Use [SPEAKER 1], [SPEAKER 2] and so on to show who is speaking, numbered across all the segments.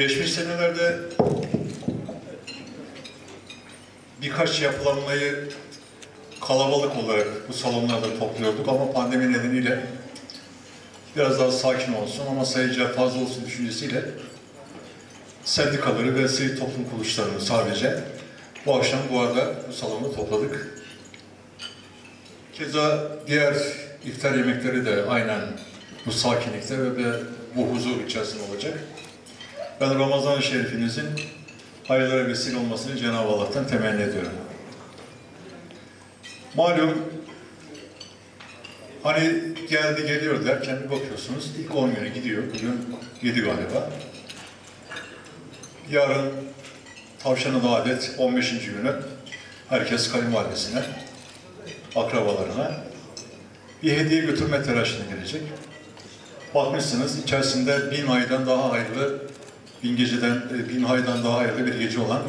[SPEAKER 1] Geçmiş senelerde birkaç yapılanmayı kalabalık olarak bu salonlarda topluyorduk ama pandemi nedeniyle biraz daha sakin olsun ama sayıca fazla olsun düşüncesiyle sendikaları ve sivil toplum kuruluşlarını sadece bu akşam bu arada bu salonda topladık. Keza diğer iftar yemekleri de aynen bu sakinlikte ve bu huzur içerisinde olacak. Ben Ramazan-ı Şerif'inizin hayırlara vesile olmasını Cenab-ı Allah'tan temenni ediyorum. Malum hani geldi geliyor derken bir bakıyorsunuz ilk 10 günü gidiyor. Bugün 7 galiba. Yarın tavşanın adet 15. günü herkes kayınvalidesine, akrabalarına bir hediye götürme telaşına gelecek. Bakmışsınız içerisinde bin aydan daha hayırlı, bin geceden, e, bin aydan daha hayırlı bir gece olan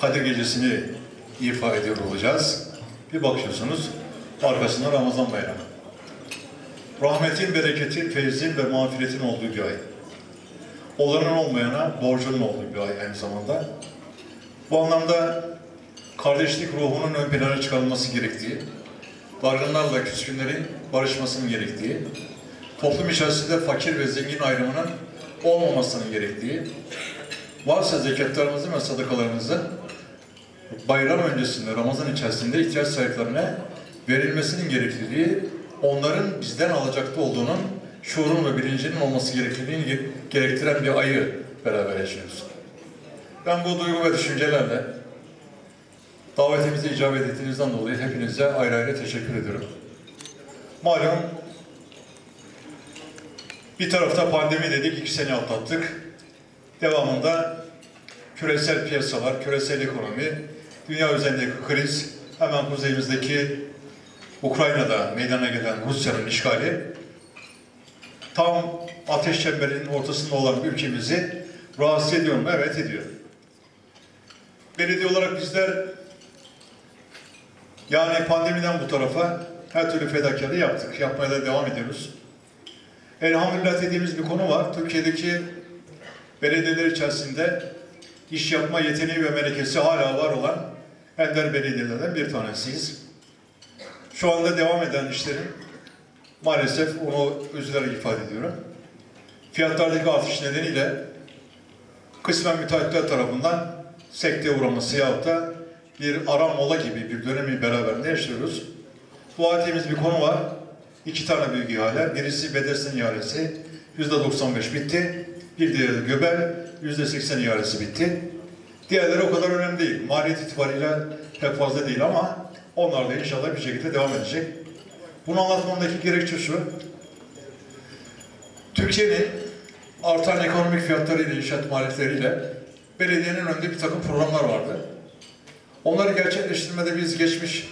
[SPEAKER 1] Kadir Gecesi'ni ifa ediyor olacağız. Bir bakıyorsunuz arkasında Ramazan bayramı. Rahmetin, bereketin, feyzin ve mağfiretin olduğu bir ay. Olanın olmayana borcunun olduğu bir ay aynı zamanda. Bu anlamda kardeşlik ruhunun ön plana çıkarılması gerektiği, dargınlarla küskünlerin barışmasının gerektiği, toplum içerisinde fakir ve zengin ayrımının olmamasının gerektiği, varsa zekatlarımızın ve sadakalarımızın bayram öncesinde, Ramazan içerisinde ihtiyaç sahiplerine verilmesinin gerekliliği, onların bizden alacakta olduğunun şuurun ve bilincinin olması gerekliliğini ge- gerektiren bir ayı beraber yaşıyoruz. Ben bu duygu ve düşüncelerle davetimize icabet ettiğinizden dolayı hepinize ayrı ayrı teşekkür ediyorum. Malum bir tarafta pandemi dedik, iki sene atlattık. Devamında küresel piyasalar, küresel ekonomi, dünya üzerindeki kriz, hemen kuzeyimizdeki Ukrayna'da meydana gelen Rusya'nın işgali, tam ateş çemberinin ortasında olan ülkemizi rahatsız ediyor mu? Evet ediyor. Belediye olarak bizler yani pandemiden bu tarafa her türlü fedakarlığı yaptık. Yapmaya da devam ediyoruz. Elhamdülillah dediğimiz bir konu var. Türkiye'deki belediyeler içerisinde iş yapma yeteneği ve melekesi hala var olan ender belediyelerden bir tanesiyiz. Şu anda devam eden işlerin maalesef onu üzülerek ifade ediyorum. Fiyatlardaki artış nedeniyle kısmen müteahhitler tarafından sekteye uğraması yahut da bir ara mola gibi bir dönemi beraberinde yaşıyoruz. Bu ettiğimiz bir konu var. İki tane büyük ihale. Birisi Bedesten ihalesi. Yüzde 95 bitti. Bir diğeri Göbel. Yüzde 80 ihalesi bitti. Diğerleri o kadar önemli değil. Maliyet itibariyle pek fazla değil ama onlar da inşallah bir şekilde devam edecek. Bunu anlatmamdaki gerekçe şu. Türkiye'nin artan ekonomik fiyatlarıyla, inşaat maliyetleriyle belediyenin önünde bir takım programlar vardı. Onları gerçekleştirmede biz geçmiş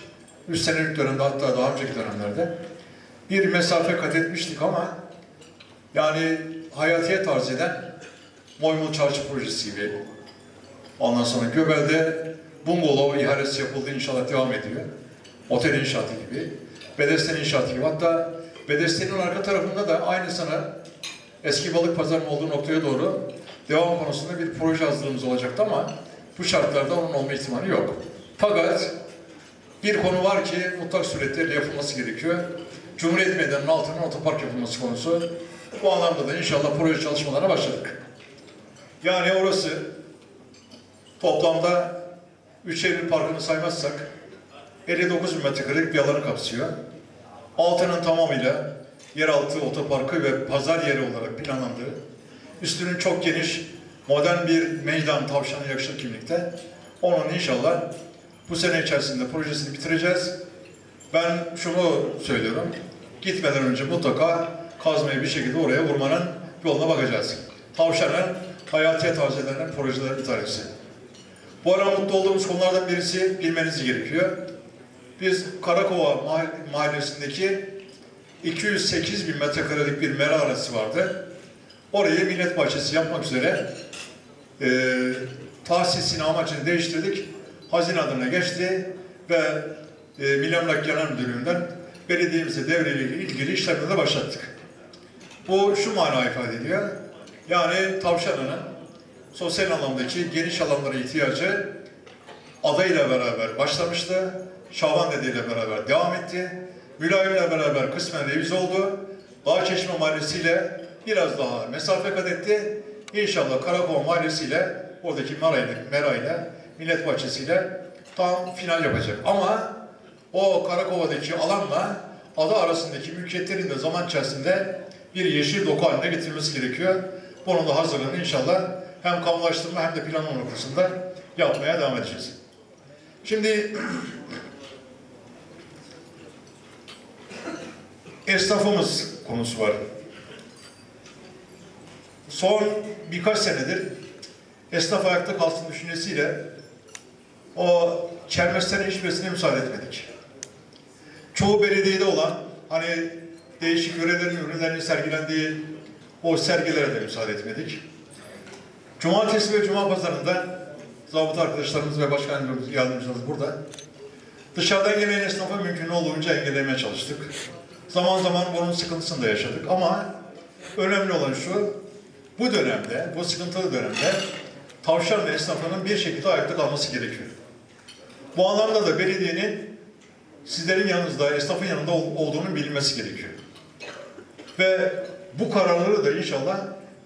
[SPEAKER 1] 3 senelik dönemde hatta daha önceki dönemlerde bir mesafe kat etmiştik ama yani hayatiye tarz eden Moymul Çarşı projesi gibi ondan sonra Göbel'de bungalov ihalesi yapıldı inşallah devam ediyor. Otel inşaatı gibi, Bedesten inşaatı gibi hatta Bedesten'in arka tarafında da aynı sana eski balık pazarının olduğu noktaya doğru devam konusunda bir proje hazırlığımız olacaktı ama bu şartlarda onun olma ihtimali yok. Fakat bir konu var ki mutlak suretle yapılması gerekiyor. Cumhuriyet Meydanı'nın altının otopark yapılması konusu. Bu anlamda da inşallah proje çalışmalarına başladık. Yani orası toplamda 3 Eylül Parkı'nı saymazsak 59 bin metrekarelik bir alanı kapsıyor. Altının tamamıyla yeraltı otoparkı ve pazar yeri olarak planlandığı, üstünün çok geniş, modern bir meydan tavşanı yakışır kimlikte. Onun inşallah bu sene içerisinde projesini bitireceğiz. Ben şunu söylüyorum, gitmeden önce mutlaka kazmayı bir şekilde oraya vurmanın yoluna bakacağız. Tavşanın hayatiye tazelenen projelerin bir tanesi. Bu ara mutlu olduğumuz konulardan birisi bilmeniz gerekiyor. Biz Karakova mah- mahallesindeki 208 bin metrekarelik bir mera arası vardı. Orayı millet bahçesi yapmak üzere e, tahsisini amacını değiştirdik. Hazine adına geçti ve e, Milli Emlak Genel belediyemize devreyle ilgili işlemleri başlattık. Bu şu mana ifade ediyor. Yani tavşanının sosyal anlamdaki geniş alanlara ihtiyacı adayla beraber başlamıştı. Şaban Dede ile beraber devam etti. Mülayimle beraber kısmen revize oldu. Bağçeşme Mahallesi ile biraz daha mesafe kat etti. İnşallah Karakol Mahallesi ile oradaki Mera ile, Mera ile Millet Bahçesi ile tam final yapacak. Ama o Karakova'daki alanla ada arasındaki mülkiyetlerin de zaman içerisinde bir yeşil doku haline getirilmesi gerekiyor. Bunun da hazırlığını inşallah hem kamulaştırma hem de planlama noktasında yapmaya devam edeceğiz. Şimdi esnafımız konusu var. Son birkaç senedir esnaf ayakta kalsın düşüncesiyle o kermeslerin hiçbirisine müsaade etmedik. Çoğu belediyede olan hani değişik yörelerin ürünlerinin sergilendiği o sergilere de müsaade etmedik. Cumartesi ve Cuma pazarında zabıta arkadaşlarımız ve başkan yardımcımız burada. Dışarıdan gelen esnafı mümkün olduğunca engellemeye çalıştık. Zaman zaman bunun sıkıntısını da yaşadık ama önemli olan şu, bu dönemde, bu sıkıntılı dönemde tavşan esnafının bir şekilde ayakta kalması gerekiyor. Bu anlamda da belediyenin sizlerin yanınızda, esnafın yanında ol- olduğunun bilinmesi gerekiyor. Ve bu kararları da inşallah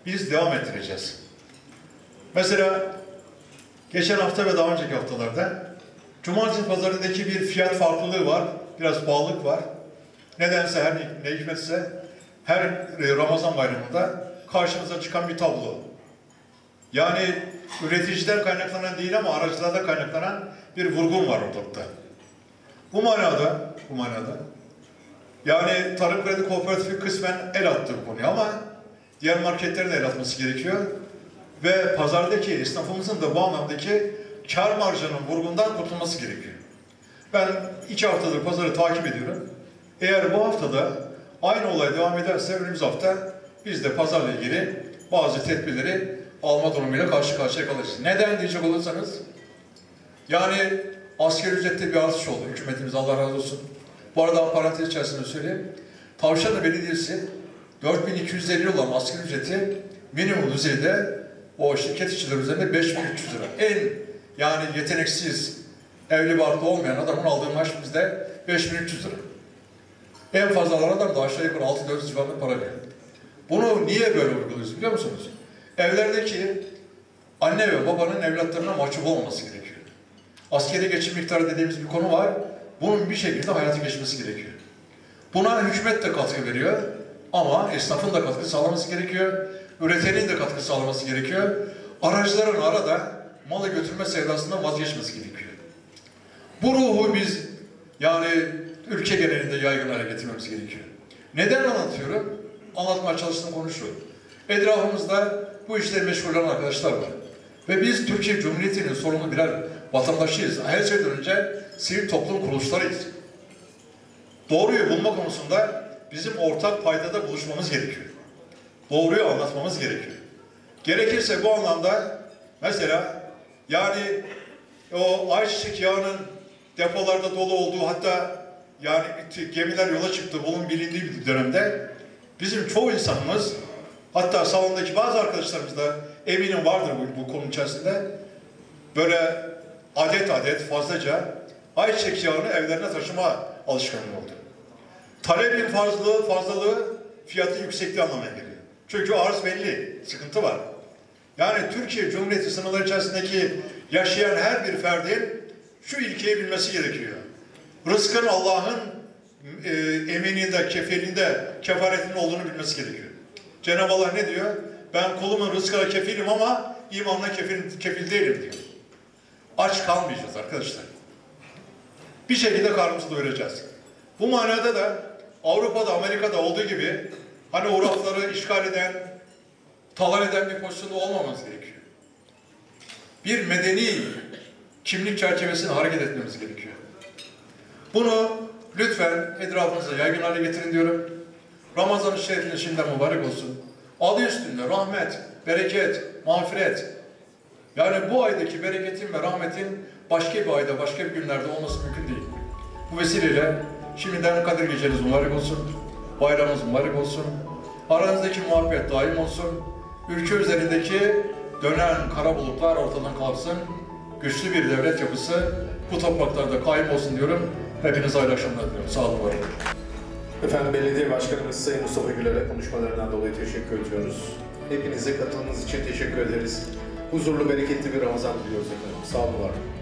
[SPEAKER 1] biz devam ettireceğiz. Mesela geçen hafta ve daha önceki haftalarda Cumartesi pazarındaki bir fiyat farklılığı var. Biraz pahalılık var. Nedense her ne hikmetse her e, Ramazan bayramında karşımıza çıkan bir tablo. Yani üreticiden kaynaklanan değil ama aracılarda kaynaklanan bir vurgun var ortalıkta. Bu manada, bu manada yani Tarım Kredi Kooperatifi kısmen el attı bu konuya ama diğer marketlerin el atması gerekiyor. Ve pazardaki esnafımızın da bu anlamdaki kar marjının vurgundan kurtulması gerekiyor. Ben iki haftadır pazarı takip ediyorum. Eğer bu haftada aynı olay devam ederse önümüz hafta biz de pazarla ilgili bazı tedbirleri alma durumuyla karşı karşıya kalacağız. Neden diyecek olursanız yani asgari ücrette bir artış oldu. Hükümetimiz Allah razı olsun. Bu arada parantez içerisinde söyleyeyim. Tavşanlı Belediyesi 4250 olan asgari ücreti minimum düzeyde o şirket işçiler üzerinde 5300 lira. En yani yeteneksiz, evli barklı olmayan adamın aldığı maaş bizde 5300 lira. En fazla alan adam da aşağı yukarı 6-4 civarında para veriyor. Bunu niye böyle uyguluyoruz biliyor musunuz? Evlerdeki anne ve babanın evlatlarına mahcup olmaması gerekiyor. Askeri geçim miktarı dediğimiz bir konu var. Bunun bir şekilde hayata geçmesi gerekiyor. Buna hükümet de katkı veriyor ama esnafın da katkı sağlaması gerekiyor. Üretenin de katkı sağlaması gerekiyor. Aracıların arada malı götürme sevdasından vazgeçmesi gerekiyor. Bu ruhu biz yani ülke genelinde yaygın hale getirmemiz gerekiyor. Neden anlatıyorum? Anlatmaya çalıştığım konu şu. Etrafımızda bu işle meşgul olan arkadaşlar var. Ve biz Türkiye Cumhuriyeti'nin sorumlu birer vatandaşıyız. Her şeyden önce sivil toplum kuruluşlarıyız. Doğruyu bulma konusunda bizim ortak paydada buluşmamız gerekiyor. Doğruyu anlatmamız gerekiyor. Gerekirse bu anlamda mesela yani o ayçiçek yağının depolarda dolu olduğu hatta yani gemiler yola çıktı bunun bilindiği bir dönemde bizim çoğu insanımız hatta salondaki bazı arkadaşlarımız da eminim vardır bu, bu konu içerisinde böyle adet adet fazlaca ayçiçek yağını evlerine taşıma alışkanlığı oldu. Talebin fazlalığı, fazlalığı fiyatın yüksekliği anlamına geliyor. Çünkü arz belli, sıkıntı var. Yani Türkiye Cumhuriyeti sınırları içerisindeki yaşayan her bir ferdin şu ilkeyi bilmesi gerekiyor. Rızkın Allah'ın e, eminliğinde, kefilinde, kefaretinde olduğunu bilmesi gerekiyor. Cenab-ı Allah ne diyor? Ben kulumun rızkına kefilim ama imanla kefil, kefil değilim diyor. Aç kalmayacağız arkadaşlar. Bir şekilde karnımızı doyuracağız. Bu manada da Avrupa'da, Amerika'da olduğu gibi hani o rafları işgal eden, talan eden bir pozisyonda olmamamız gerekiyor. Bir medeni kimlik çerçevesinde hareket etmemiz gerekiyor. Bunu lütfen etrafınıza yaygın hale getirin diyorum. Ramazan-ı Şerif'in şimdiden mübarek olsun. Adı üstünde rahmet, bereket, mağfiret. Yani bu aydaki bereketin ve rahmetin başka bir ayda, başka bir günlerde olması mümkün değil. Bu vesileyle şimdiden Kadir Geceniz mübarek olsun. Bayramınız mübarek olsun. Aranızdaki muhabbet daim olsun. Ülke üzerindeki dönen kara bulutlar ortadan kalksın. Güçlü bir devlet yapısı bu topraklarda kaim olsun diyorum. Hepinize hayırlı akşamlar diliyorum. Sağ olun, var.
[SPEAKER 2] Efendim Belediye Başkanımız Sayın Mustafa Güler'e konuşmalarından dolayı teşekkür ediyoruz. Hepinize katılımınız için teşekkür ederiz. Huzurlu, bereketli bir Ramazan diliyoruz efendim. Sağ olun, var olun.